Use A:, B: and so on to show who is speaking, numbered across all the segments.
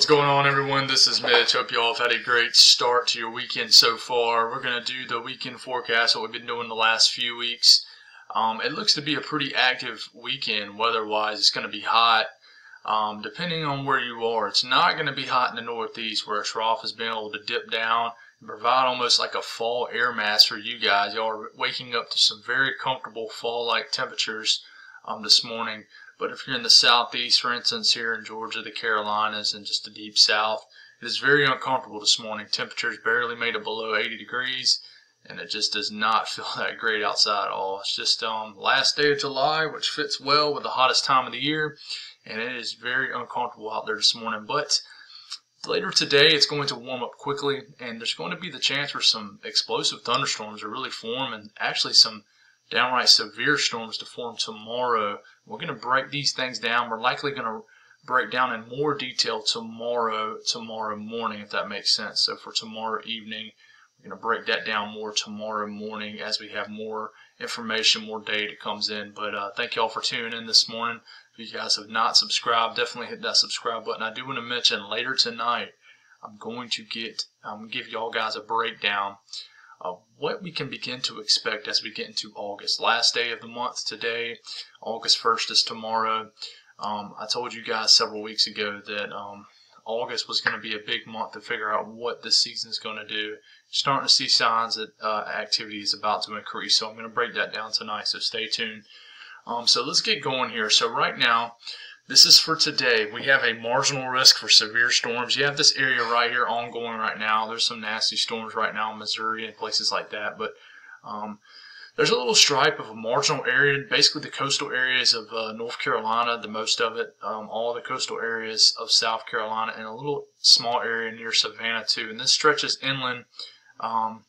A: What's going on, everyone? This is Mitch. Hope you all have had a great start to your weekend so far. We're going to do the weekend forecast, what we've been doing the last few weeks. Um, it looks to be a pretty active weekend weather-wise. It's going to be hot. Um, depending on where you are, it's not going to be hot in the northeast where a trough has been able to dip down and provide almost like a fall air mass for you guys. Y'all are waking up to some very comfortable fall-like temperatures um, this morning. But if you're in the southeast, for instance, here in Georgia, the Carolinas, and just the deep south, it is very uncomfortable this morning. Temperatures barely made it below 80 degrees, and it just does not feel that great outside at all. It's just um, last day of July, which fits well with the hottest time of the year, and it is very uncomfortable out there this morning. But later today, it's going to warm up quickly, and there's going to be the chance for some explosive thunderstorms to really form, and actually some downright severe storms to form tomorrow. We're going to break these things down. We're likely going to break down in more detail tomorrow, tomorrow morning, if that makes sense. So for tomorrow evening, we're going to break that down more tomorrow morning as we have more information, more data comes in. But uh, thank you all for tuning in this morning. If you guys have not subscribed, definitely hit that subscribe button. I do want to mention later tonight, I'm going to get, I'm to give y'all guys a breakdown uh, what we can begin to expect as we get into August. Last day of the month today, August 1st is tomorrow. Um, I told you guys several weeks ago that um, August was going to be a big month to figure out what this season is going to do. Starting to see signs that uh, activity is about to increase, so I'm going to break that down tonight, so stay tuned. Um, so let's get going here. So right now, this is for today. We have a marginal risk for severe storms. You have this area right here ongoing right now. There's some nasty storms right now in Missouri and places like that. But um, there's a little stripe of a marginal area, basically the coastal areas of uh, North Carolina, the most of it, um, all the coastal areas of South Carolina, and a little small area near Savannah too. And this stretches inland um,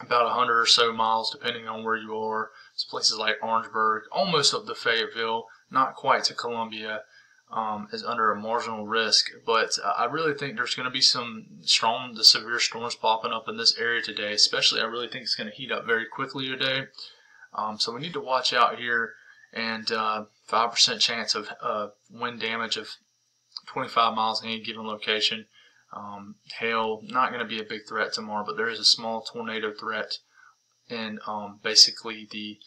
A: about 100 or so miles, depending on where you are. It's places like Orangeburg, almost up to Fayetteville not quite to Columbia, um, is under a marginal risk. But uh, I really think there's going to be some strong to severe storms popping up in this area today. Especially, I really think it's going to heat up very quickly today. Um, so we need to watch out here. And uh, 5% chance of uh, wind damage of 25 miles in any given location. Um, hail, not going to be a big threat tomorrow, but there is a small tornado threat in um, basically the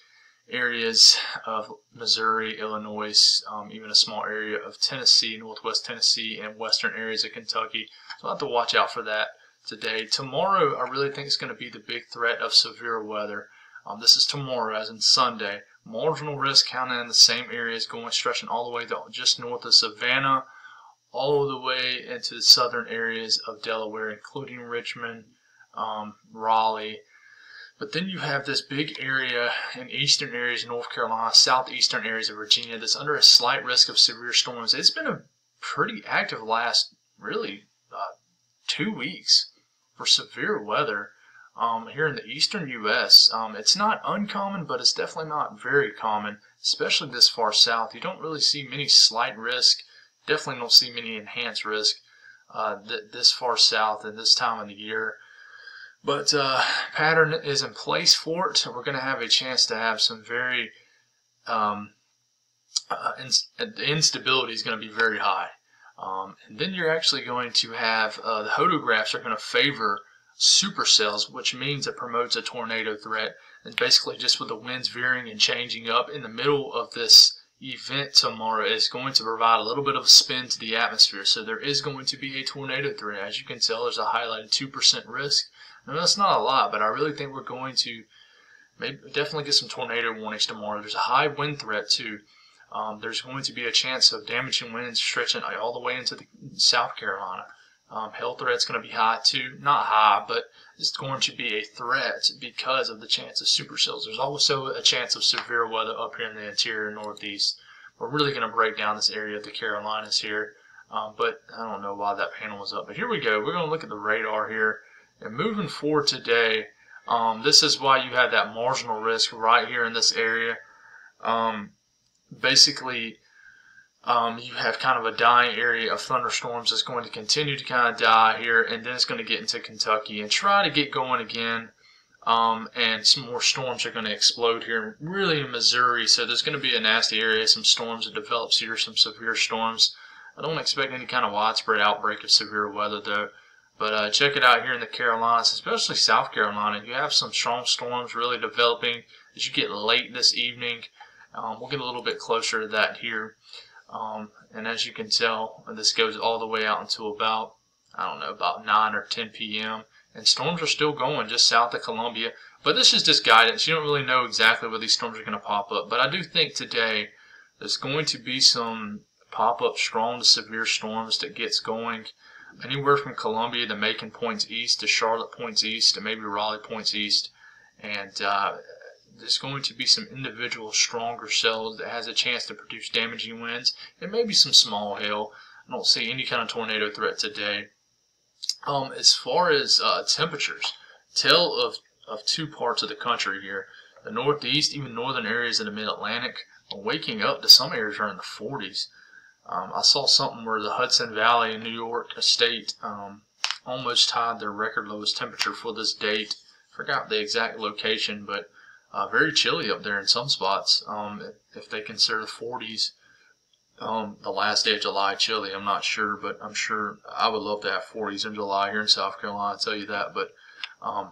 A: areas of Missouri, Illinois, um, even a small area of Tennessee, northwest Tennessee, and western areas of Kentucky. So I'll have to watch out for that today. Tomorrow, I really think is going to be the big threat of severe weather. Um, this is tomorrow, as in Sunday. Marginal risk counting in the same areas, going stretching all the way to just north of Savannah, all the way into the southern areas of Delaware, including Richmond, um, Raleigh, but then you have this big area in eastern areas of North Carolina, southeastern areas of Virginia that's under a slight risk of severe storms. It's been a pretty active last, really, uh, two weeks for severe weather um, here in the eastern U.S. Um, it's not uncommon, but it's definitely not very common, especially this far south. You don't really see many slight risk. Definitely don't see many enhanced risk uh, th this far south at this time of the year. But uh, pattern is in place for it. We're going to have a chance to have some very um, uh, the instability is going to be very high. Um, and then you're actually going to have uh, the hodographs are going to favor supercells, which means it promotes a tornado threat. And basically, just with the winds veering and changing up in the middle of this event tomorrow is going to provide a little bit of a spin to the atmosphere. So there is going to be a tornado threat. As you can tell, there's a highlighted 2% risk. That's not a lot, but I really think we're going to maybe definitely get some tornado warnings tomorrow. There's a high wind threat too. Um, there's going to be a chance of damaging winds stretching all the way into the South Carolina. Um, hail threat's going to be high too. Not high, but it's going to be a threat because of the chance of supercells. There's also a chance of severe weather up here in the interior northeast. We're really going to break down this area of the Carolinas here. Um, but I don't know why that panel was up. But here we go. We're going to look at the radar here. And moving forward today, um, this is why you have that marginal risk right here in this area. Um, basically, um, you have kind of a dying area of thunderstorms that's going to continue to kind of die here, and then it's going to get into Kentucky and try to get going again. Um, and some more storms are going to explode here, really in Missouri. So there's going to be a nasty area, some storms that develops here, some severe storms I don't expect any kind of widespread outbreak of severe weather though. But uh, check it out here in the Carolinas, especially South Carolina. You have some strong storms really developing as you get late this evening. Um, we'll get a little bit closer to that here. Um, and as you can tell, this goes all the way out until about, I don't know, about 9 or 10 p.m. And storms are still going just south of Columbia. But this is just guidance. You don't really know exactly where these storms are going to pop up. But I do think today there's going to be some pop up strong to severe storms that gets going anywhere from Columbia to Macon points east to Charlotte points east to maybe Raleigh points east. And uh, there's going to be some individual stronger cells that has a chance to produce damaging winds and maybe some small hail. I don't see any kind of tornado threat today. Um, as far as uh, temperatures, tell of, of two parts of the country here. The northeast, even northern areas of the mid-Atlantic, waking up to some areas are in the 40s. Um, I saw something where the Hudson Valley in New York State um, almost tied their record lowest temperature for this date. Forgot the exact location, but uh, very chilly up there in some spots. Um, if they consider the 40s um, the last day of July chilly, I'm not sure, but I'm sure I would love to have 40s in July here in South Carolina. I'll tell you that, but um,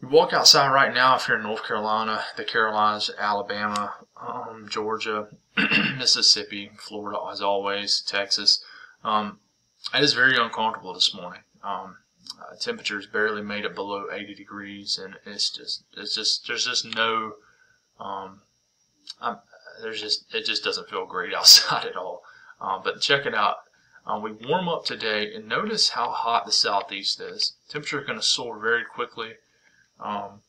A: you walk outside right now if you're in North Carolina, the Carolinas, Alabama, um, Georgia, Mississippi, Florida, as always, Texas. Um, it is very uncomfortable this morning. Um, uh, temperatures barely made it below 80 degrees, and it's just, it's just, there's just no, um, there's just, it just doesn't feel great outside at all. Um, but check it out. Uh, we warm up today, and notice how hot the southeast is. Temperature is going to soar very quickly um,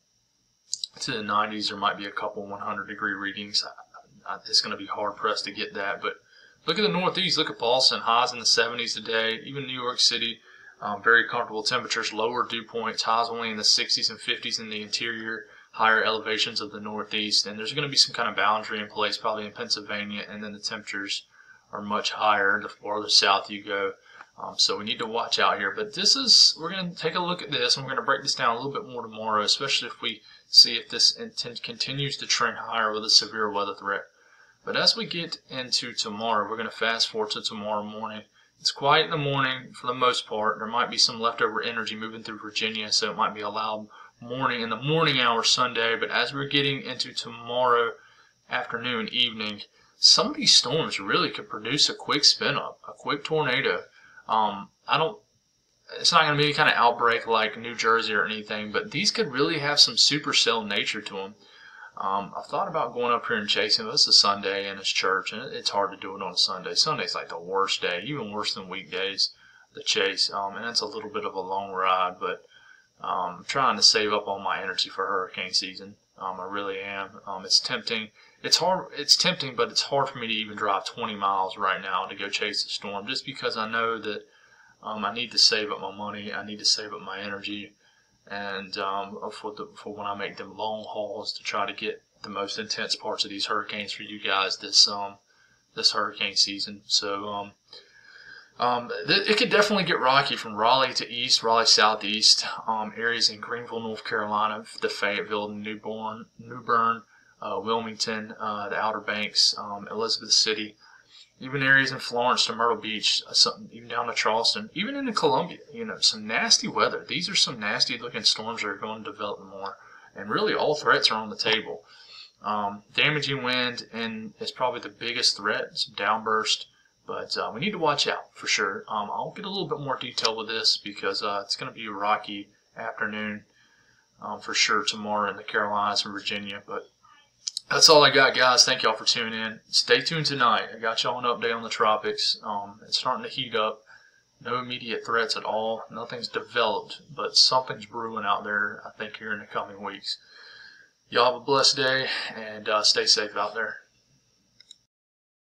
A: to the 90s. There might be a couple 100 degree readings. I, I, it's going to be hard pressed to get that. But look at the Northeast. Look at Boston. Highs in the 70s today. Even New York City. Um, very comfortable temperatures. Lower dew points. Highs only in the 60s and 50s in the interior. Higher elevations of the Northeast. And there's going to be some kind of boundary in place, probably in Pennsylvania. And then the temperatures are much higher the farther south you go. Um, so we need to watch out here. But this is, we're going to take a look at this and we're going to break this down a little bit more tomorrow, especially if we see if this intent continues to trend higher with a severe weather threat. But as we get into tomorrow, we're going to fast forward to tomorrow morning. It's quiet in the morning for the most part. There might be some leftover energy moving through Virginia, so it might be a loud morning in the morning hour Sunday. But as we're getting into tomorrow afternoon, evening, some of these storms really could produce a quick spin up, a quick tornado. Um, I don't. It's not going to be kind of outbreak like New Jersey or anything, but these could really have some supercell nature to them. Um, I've thought about going up here and chasing. But it's a Sunday and it's church, and it's hard to do it on a Sunday. Sunday's like the worst day, even worse than weekdays. The chase, um, and it's a little bit of a long ride, but um, I'm trying to save up all my energy for hurricane season. Um, I really am. Um, it's tempting. It's hard. It's tempting, but it's hard for me to even drive 20 miles right now to go chase the storm, just because I know that um, I need to save up my money. I need to save up my energy, and um, for the for when I make them long hauls to try to get the most intense parts of these hurricanes for you guys this um this hurricane season. So um, um, it could definitely get rocky from Raleigh to east, Raleigh southeast, um, areas in Greenville, North Carolina, the Fayetteville, New Bern, New Bern, uh, Wilmington, uh, the Outer Banks, um, Elizabeth City, even areas in Florence to Myrtle Beach, uh, even down to Charleston, even into Columbia. You know, some nasty weather. These are some nasty looking storms that are going to develop more, and really all threats are on the table. Um, damaging wind and is probably the biggest threat. Some downburst. But uh, we need to watch out for sure. Um, I'll get a little bit more detail with this because uh, it's going to be a rocky afternoon um, for sure tomorrow in the Carolinas and Virginia. But that's all I got, guys. Thank y'all for tuning in. Stay tuned tonight. I got y'all an update on the tropics. Um, it's starting to heat up. No immediate threats at all. Nothing's developed, but something's brewing out there, I think, here in the coming weeks. Y'all have a blessed day and uh, stay safe out there.